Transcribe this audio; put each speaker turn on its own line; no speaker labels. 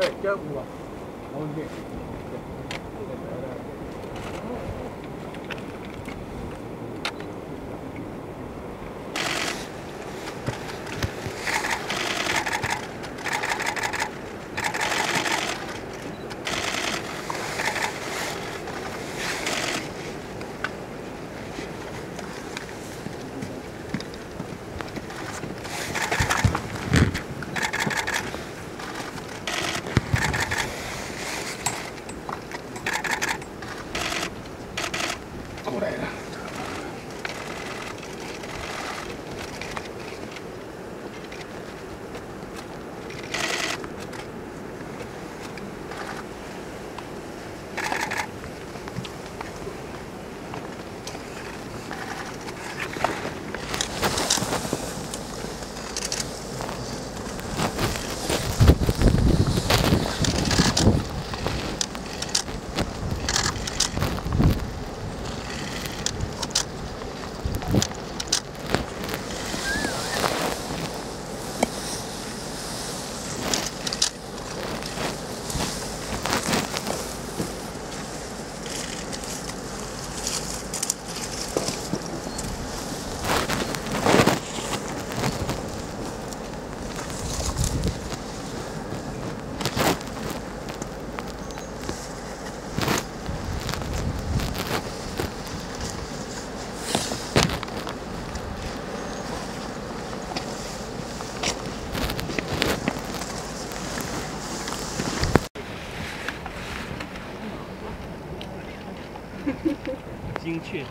哎，加五啊，没问
精确。